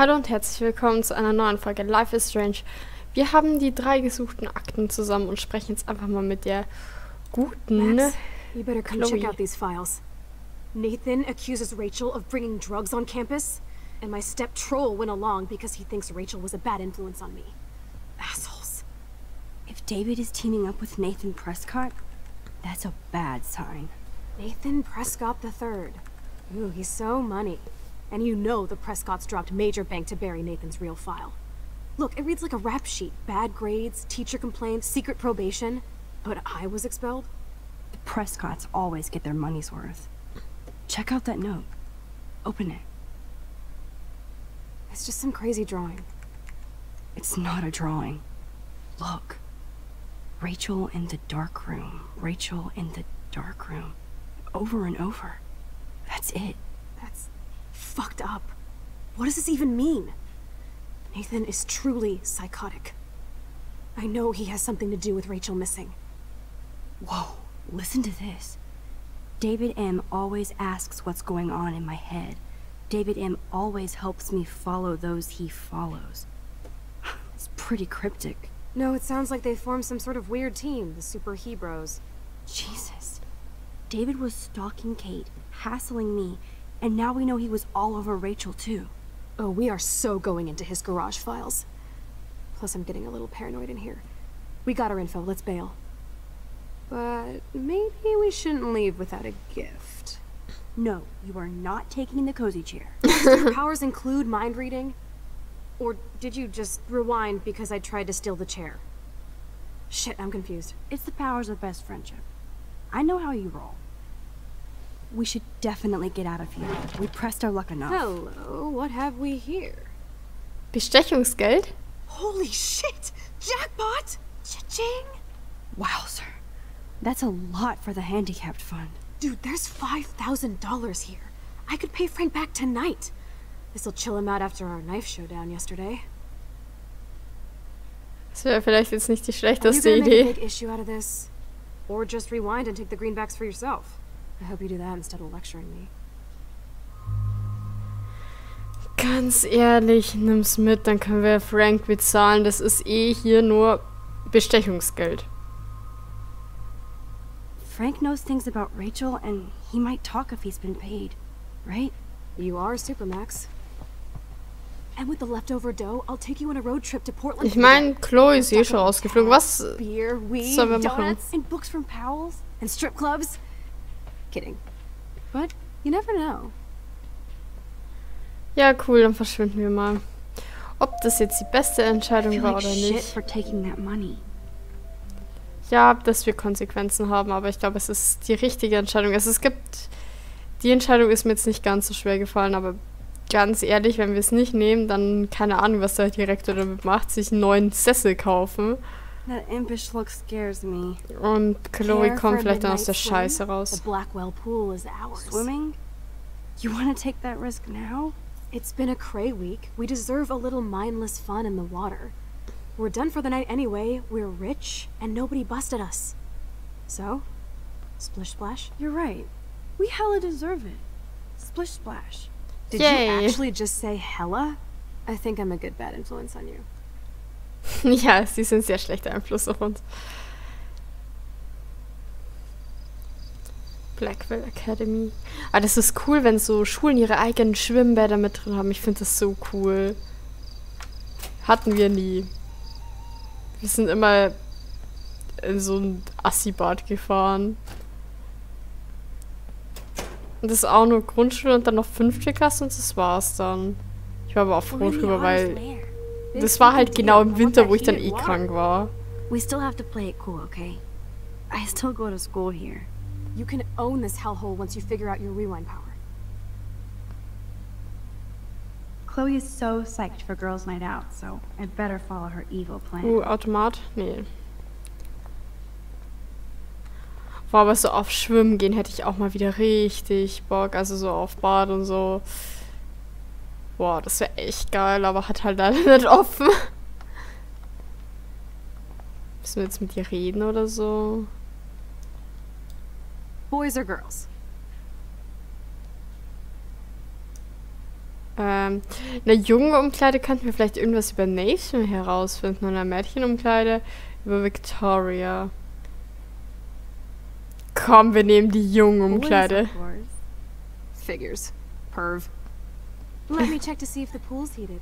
Hallo und herzlich willkommen zu einer neuen Folge Life is Strange. Wir haben die drei gesuchten Akten zusammen und sprechen jetzt einfach mal mit der guten Max, you better come check Chloe. out these files. Nathan accuses Rachel of bringing drugs on campus, and my step troll went along because he thinks Rachel was a bad influence on me. Assholes. If David is teaming up with Nathan Prescott, that's a bad sign. Nathan Prescott III. Ooh, he's so money. And you know the Prescotts dropped major bank to bury Nathan's real file. Look, it reads like a rap sheet. Bad grades, teacher complaints, secret probation. But I was expelled? The Prescotts always get their money's worth. Check out that note. Open it. It's just some crazy drawing. It's not a drawing. Look. Rachel in the dark room. Rachel in the dark room. Over and over. That's it. That's fucked up. What does this even mean? Nathan is truly psychotic. I know he has something to do with Rachel missing. Whoa, listen to this. David M. always asks what's going on in my head. David M. always helps me follow those he follows. It's pretty cryptic. No, it sounds like they formed some sort of weird team, the Super Hebrews. Jesus. David was stalking Kate, hassling me, and now we know he was all over Rachel too. Oh, we are so going into his garage files. Plus, I'm getting a little paranoid in here. We got our info, let's bail. But maybe we shouldn't leave without a gift. No, you are not taking the cozy chair. Do your powers include mind reading? Or did you just rewind because I tried to steal the chair? Shit, I'm confused. It's the powers of best friendship. I know how you roll. We should definitely get out of here. We pressed our luck enough. Hello, what have we here? Bestechungsgeld. Holy shit! Jackpot! Cha-ching! Wow, sir. That's a lot for the handicapped fund. Dude, there's $5,000 here. I could pay Frank back tonight. This'll chill him out after our knife showdown yesterday. Das wäre vielleicht jetzt nicht die Are you schlechteste make Idee. big issue out of this? Or just rewind and take the greenbacks for yourself? I hope you do that instead of lecturing me. Ganz ehrlich, nimm's mit, dann können wir Frank bezahlen. Das ist eh hier nur Bestechungsgeld. Frank knows things about Rachel, and he might talk if he's been paid, right? You are Supermax. And with the leftover dough, I'll take you on a road trip to Portland. Ich meine, Chloe ist eh schon rausgeflogen. Was? Sollen wir machen? donuts, And books from Powell's? and strip clubs. Kidding. But you never know. Ja, cool, dann verschwinden wir mal. Ob das jetzt die beste Entscheidung war oder nicht. Ja, dass wir Konsequenzen haben, aber ich glaube, es ist die richtige Entscheidung. Also es gibt. Die Entscheidung ist mir jetzt nicht ganz so schwer gefallen, aber ganz ehrlich, wenn wir es nicht nehmen, dann keine Ahnung, was der Direktor damit macht, sich einen neuen Sessel kaufen. That impish look scares me. Und Chloe Care for kommt a vielleicht dann aus der midnight swim? Scheiße The. Blackwell pool is ours. Swimming? You want to take that risk now? It's been a cray week. We deserve a little mindless fun in the water. We're done for the night anyway. We're rich, and nobody busted us. So, splish splash. You're right. We hella deserve it. Splish splash. Did Yay. you actually just say hella? I think I'm a good bad influence on you. ja, sie sind sehr schlechter Einfluss auf uns. Blackwell Academy. Ah, das ist cool, wenn so Schulen ihre eigenen Schwimmbäder mit drin haben. Ich finde das so cool. Hatten wir nie. Wir sind immer in so ein Assibad gefahren. Und das ist auch nur Grundschule und dann noch fünfte Klasse und das war's dann. Ich war aber auch froh drüber, weil das war halt genau im Winter, wo ich dann eh krank war. We still have to play it cool, okay? I still go to school here. You can own this hellhole once you figure out your rewind power. Chloe is so psyched for girls' night out, so I'd better follow her evil plan. Uh, Automat? Nee. Boah, aber so auf Schwimmen gehen hätte ich auch mal wieder richtig Bock. Also so auf Bad und so. Boah, das wäre echt geil, aber hat halt leider nicht offen. Müssen wir jetzt mit ihr reden oder so? Boys or girls? Ähm, in der jungen Umkleide könnten wir vielleicht irgendwas über Nathan herausfinden. Und in der Mädchenumkleide über Victoria. Komm, wir nehmen die junge Umkleide. Figures. Perv. Let me check to see if the pool's heated.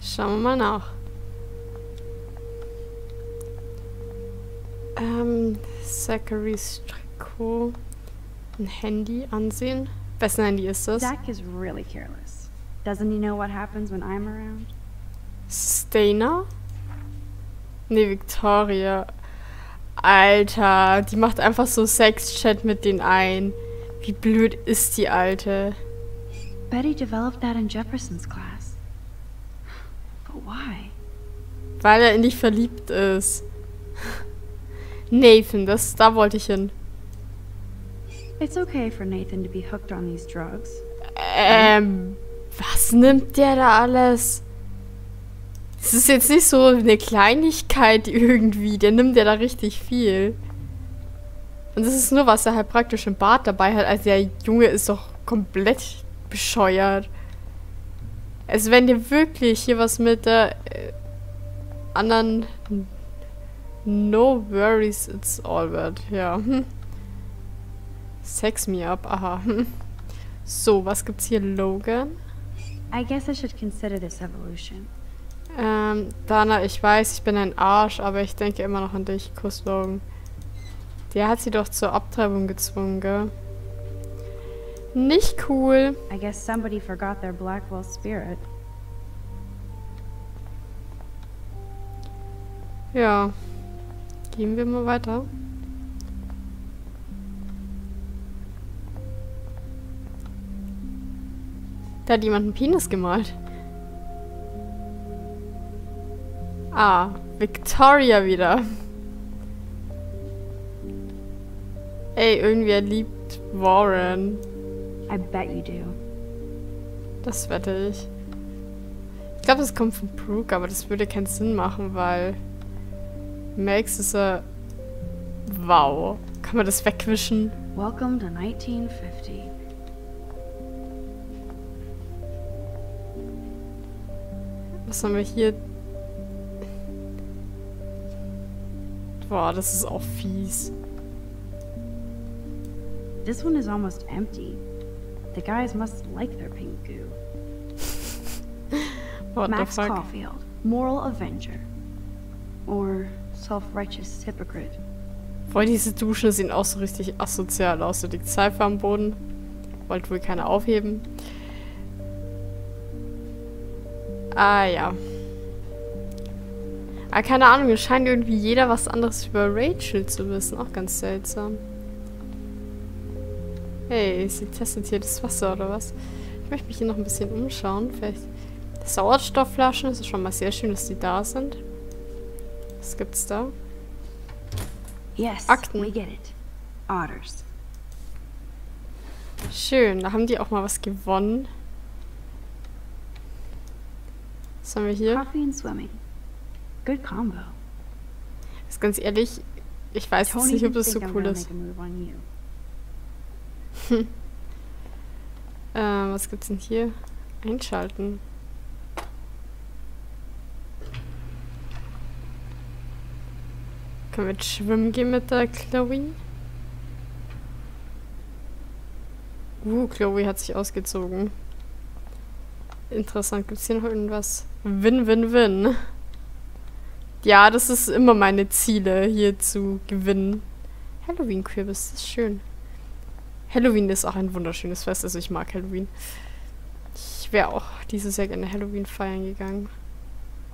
Schauen wir mal nach. Ähm, Zachary's Trikot. Ein Handy ansehen. Wessen Handy ist das? Zach is really careless. Doesn't he know what happens when I'm around? Stainer? Nee, Victoria. Alter, die macht einfach so Sexchat mit den ein. Wie blöd ist die Alte? Betty developed that in Jefferson's class. But why? Weil er in dich verliebt ist. Nathan, das, da wollte ich hin. It's okay for Nathan to be hooked on these drugs. Ähm, was nimmt der da alles? Es ist jetzt nicht so eine Kleinigkeit irgendwie. Der nimmt ja da richtig viel. Und das ist nur, was er halt praktisch im Bad dabei hat. Also der Junge ist doch komplett bescheuert. Also wenn dir wirklich hier was mit der äh, anderen No worries, it's all wird. Ja. Sex me up, aha. So, was gibt's hier? Logan? I guess I should consider this evolution. Ähm, Dana, ich weiß, ich bin ein Arsch, aber ich denke immer noch an dich, Kuss Logan. Der hat sie doch zur Abtreibung gezwungen, gell? Nicht cool. I guess somebody forgot their Blackwell spirit. Ja. Gehen wir mal weiter. Da hat jemand einen Penis gemalt. Ah, Victoria wieder. Ey, irgendwer liebt Warren. I bet you do. Das wette ich. Ich glaube, das kommt von Brooke, aber das würde keinen Sinn machen, weil Max ist ja... Wow. Kann man das wegwischen? Welcome to 1950. Was haben wir hier? Boah, das ist auch fies. This one is almost empty. The guys must like their pink goo. What Max? Caulfield, moral avenger. Or self-righteous hypocrite. Boah, diese Duschen sehen auch so richtig asozial aus. So liegt Seife am Boden. Wollte wohl keiner aufheben. Ah, ja. Ah, keine Ahnung, es scheint irgendwie jeder was anderes über Rachel zu wissen. Auch ganz seltsam. Hey, sie testet hier das Wasser oder was? Ich möchte mich hier noch ein bisschen umschauen. Vielleicht Sauerstoffflaschen. Es ist schon mal sehr schön, dass die da sind. Was gibt's da? Yes, Akten. we get it. Otters. Schön, da haben die auch mal was gewonnen. Was haben wir hier? Coffee and swimming. Good combo. Ist ganz ehrlich, ich weiß jetzt Tony nicht, ob das so cool ist. you. Ähm, was gibt's denn hier? Einschalten. Können wir jetzt schwimmen gehen mit der Chloe? Uh, Chloe hat sich ausgezogen. Interessant. Gibt's hier noch irgendwas? Win, win, win. Ja, das ist immer meine Ziele, hier zu gewinnen. Halloween-Kürbis, das ist schön. Halloween ist auch ein wunderschönes Fest, also ich mag Halloween. Ich wäre auch dieses Jahr gerne Halloween feiern gegangen.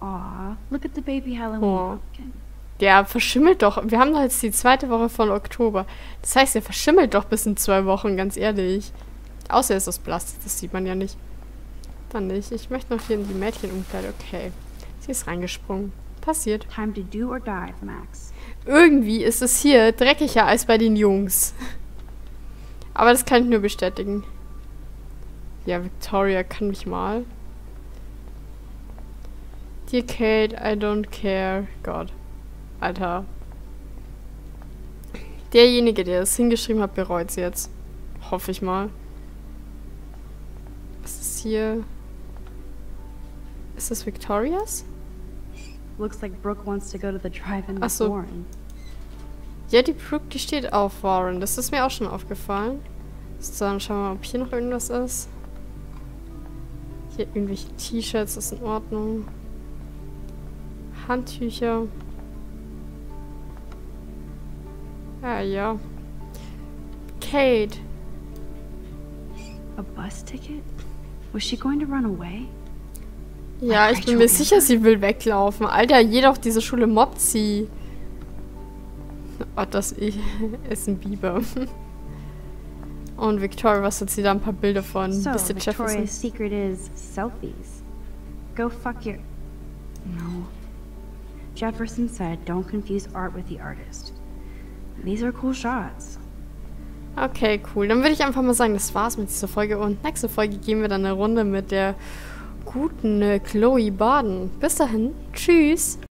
Aw, look at the baby Halloween Oh. pumpkin. Der verschimmelt doch. Wir haben doch jetzt die zweite Woche von Oktober. Das heißt, der verschimmelt doch bis in zwei Wochen, ganz ehrlich. Außer er ist aus Plastik, das sieht man ja nicht. Dann nicht. Ich möchte noch hier in die Mädchenumkleide. Okay. Sie ist reingesprungen. Passiert. Time to do or die, Max. Irgendwie ist es hier dreckiger als bei den Jungs. Aber das kann ich nur bestätigen. Ja, Victoria kann mich mal. Dear Kate, I don't care. Gott. Alter. derjenige, der das hingeschrieben hat, bereut es jetzt. Hoffe ich mal. Was ist hier? Ist das Victorias? Looks like Brooke wants to go to the drive-in with so. Warren. Ja, die Brooke, die steht auf Warren. Das ist mir auch schon aufgefallen. So, dann schauen wir mal, ob hier noch irgendwas ist. Hier irgendwelche T-Shirts, ist in Ordnung. Handtücher. Ja, ja. Kate. A bus ticket? Was she going to run away? Ja, ich bin mir sicher, sie will weglaufen. Alter, jeder auf dieser Schule mobbt sie. Oh, das ist ein Biber. Und Victoria, was hat sie da? Ein paar Bilder von So, Mr. Jefferson. Victoria's secret is selfies. Go fuck your... No. Jefferson said don't confuse art with the artist. These are cool shots. Okay, cool. Dann würde ich einfach mal sagen, das war's mit dieser Folge. Und nächste Folge gehen wir dann eine Runde mit der guten äh, Chloe baden. Bis dahin. Tschüss.